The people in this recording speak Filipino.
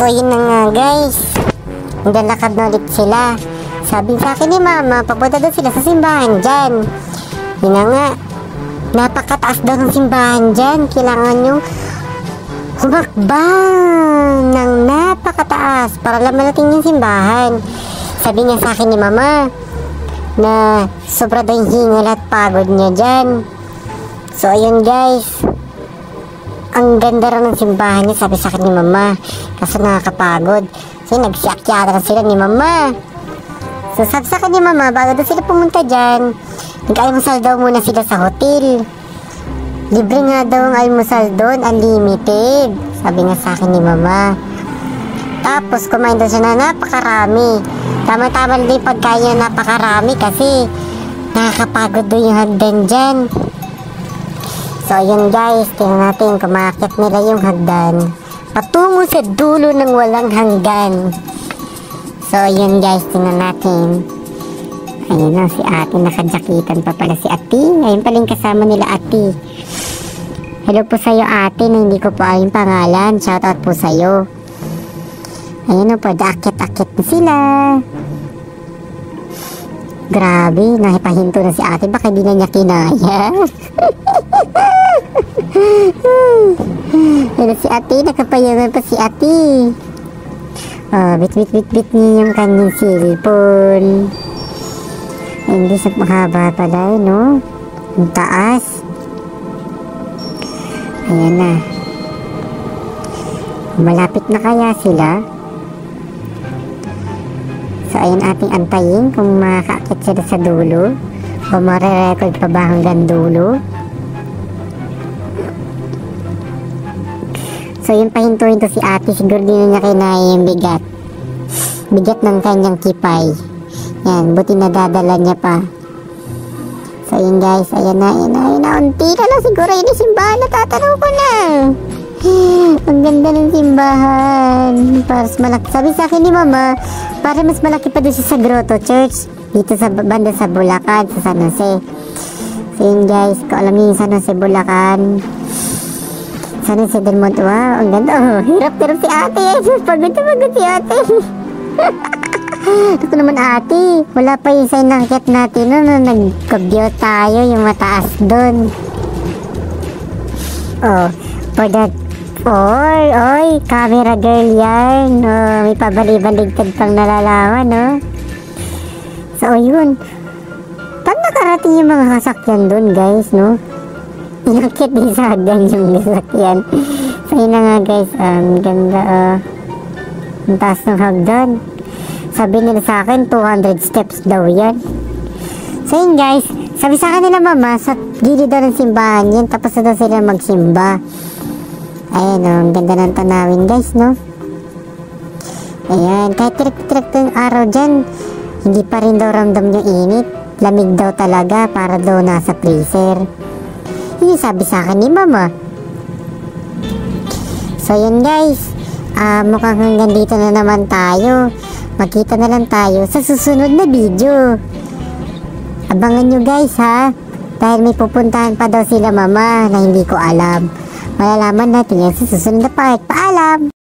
So yun na nga guys. Naglalakad na ulit sila. Sabi sa akin ni mama, papunta daw sila sa simbahan dyan. Yun na nga. Napakataas daw ng simbahan dyan. Kailangan yung humakbang ng napakataas para laman natin yung simbahan. Sabi niya sa akin ni mama na sobra daw yung hingal at pagod niya dyan. So ayun guys. Ang ganda raw ng simbahan niya sabi sa akin ni mama. Kaso nakakapagod. So nagsiakyata na sila ni mama. So sabi sa akin ni mama bago daw sila pumunta dyan. Nag-almusal daw muna sila sa hotel. Libre nga daw ang almusal doon, unlimited. Sabi nga sa akin ni mama. Tapos kumain daw siya na napakarami. Tama-tama din pagkain napakarami kasi nakakapagod doon yung hagdan dyan. So ayun guys, tingnan natin kung makakit nila yung hagdan. Patungo sa dulo ng walang hanggan. So ayun guys, tingnan natin. Ayun na, si ate nakajakitan pa pala si ate. Ayun pala yung kasama nila ate. Hello po sa'yo ate na hindi ko po alam yung pangalan. Shoutout po sa'yo. Ayun na po, akit-akit na sila. Grabe, nahipahinto na si ate. Baka hindi na niya kinaya. Hello si ate, nakapayangan pa si ate. Oh, bit bit bit bit niya yung kanyang cellphone. Hindi sa mahaba pala, eh, no? Ang taas. Ayan na. Malapit na kaya sila? So, ayun ating antayin kung makakakit sila sa dulo. O marirecord pa ba hanggang dulo. So, yung pahintuin to si ate, siguro di na niya kinaya yung bigat. Bigat ng kanyang kipay. Yan, buti nadadala niya pa. So, yun guys, ayan na, ayan na, ayan na. Unti na lang siguro yun yung simbahan. Natatanaw ko na. Ang ganda ng simbahan. Para mas malaki. Sabi sa akin ni mama, para mas malaki pa doon sa Grotto Church. Dito sa banda sa Bulacan, sa San Jose. So, yun guys, kung alam niyo yung San Jose, Bulacan. San Jose del. Wow, ang ganda. Oh, hirap-hirap si ate. Pagod na pagod si ate. Ito naman ate, wala pa yung sign ng kit natin no, no nagkabyo tayo yung mataas doon. Oh, for that Oy, oy, camera girl yan. Oh, may pabali-baligtad pang nalalaman, no? So, yun. Paano nakarating yung mga sasakyan doon, guys, no? Inakit din sa hagdan yung sasakyan. So, yun na nga, guys. Um, ganda, oh. Ang taas ng hagdan. Sabi nila sa akin, 200 steps daw yan. So yun guys, sabi sa kanila mama, sa gilid daw ng simbahan yun, tapos na daw sila magsimba. Ayan o, oh, ang ganda ng tanawin guys, no? Ayan, kahit tirik-tirik yung araw dyan, hindi pa rin daw ramdam yung init. Lamig daw talaga para daw nasa freezer. Yun sabi sa akin ni mama. So yun guys, uh, mukhang hanggang dito na naman tayo. Magkita na lang tayo sa susunod na video. Abangan nyo guys ha. Dahil may pupuntahan pa daw sila mama na hindi ko alam. Malalaman natin yan sa susunod na part. Paalam!